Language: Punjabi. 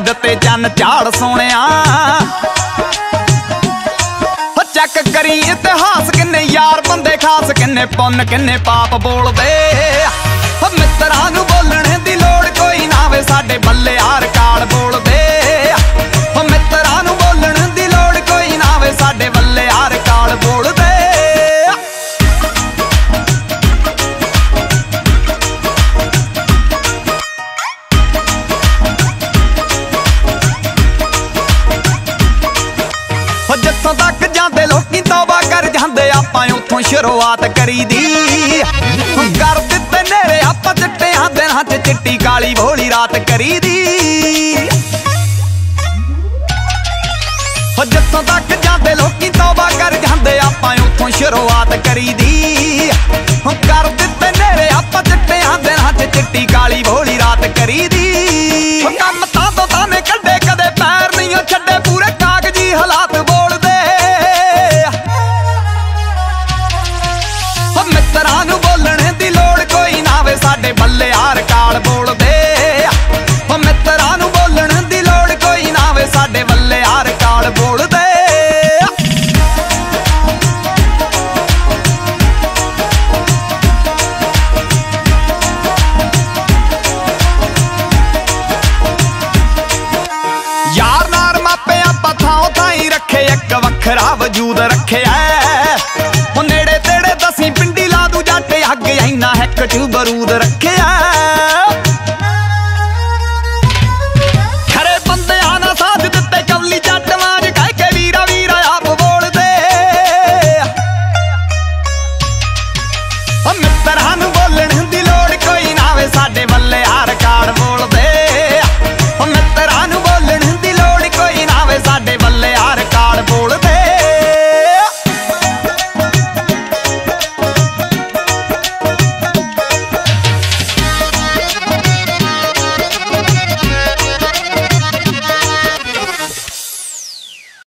ਵੀ ਦਿੱਤੇ ਚੰਨ ਝਾੜ ਸੋਹਣਿਆ। ਚੱਕ ਕਰੀ ਇਤਿਹਾਸ ਕਿੰਨੇ ਯਾਰ ਬੰਦੇ, ਖਾਸ ਕਿੰਨੇ ਪੁੰਨ, ਕਿੰਨੇ ਪਾਪ ਬੋਲਦੇ। ਮਿੱਤਰਾਂ ਨੂੰ ਬੋਲਣ ਦੀ ਲੋੜ ਕੋਈ ਜਿੱਥੋਂ ਤੱਕ ਜਾਂਦੇ, ਲੋਕੀ ਤੌਬਾ ਕਰ ਜਾਂਦੇ, ਆਪਾਂ ਉੱਥੋਂ ਸ਼ੁਰੂਆਤ ਕਰੀਦੀ। ਹੁਣ ਕਰ ਦਿੱਤੇ ਨੇਰੇ ਆਪਾਂ ਚਿੱਟਿਆਂ ਦਿਨਾਂ 'ਚ ਚਿੱਟੀ ਕਾਲੀ ਭੋਲੀ ਰਾਤ ਕਰੀਦੀ। ਹੋ ਜਿੱਥੋਂ ਤੱਕ ਜਾਂਦੇ, ਲੋਕੀ ਤੌਬਾ ਕਰ ਜਾਂਦੇ, ਆਪਾਂ ਉੱਥੋਂ ਸ਼ੁਰੂਆਤ ਕਰੀਦੀ। ਹੁਣ ਕਰ ਦਿੱਤੇ ਨੇਰੇ ਆਪਾਂ ਚਿੱਟਿਆਂ ਦਿਨਾਂ 'ਚ ਚਿੱਟੀ ਕਾਲੀ ਭੋਲੀ ਰਾਤ ਕਰੀਦੀ। ਵੱਖਰਾ ਵਜੂਦ ਰੱਖਿਆ। ਉਹ ਨੇੜੇ ਤੇੜੇ ਦਸੀਂ ਪਿੰਡੀ ਲਾ ਦੂ ਜੱਟ, ਅੱਗ ਐਨਾ ਹੈਕ ਚ ਬਰੂਦ ਰੱਖਿਆ। ਖਰੇ ਬੰਦਿਆਂ ਨਾ ਸਾਥ ਦਿੱਤੇ ਕਵਲੀ ਜੱਟ ਵਾਂਝ ਕਹਿ ਕੇ ਵੀਰਾ ਵੀਰਾ ਆਪ ਬੋਲਦੇ। ਉਹ ਮਿੱਤਰਾਂ ਨੂੰ ਬੋਲਣ ਦੀ ਲੋੜ ਕੋਈ ਨਾ ਵੇ ਸਾਡੇ ਵੱਲੇ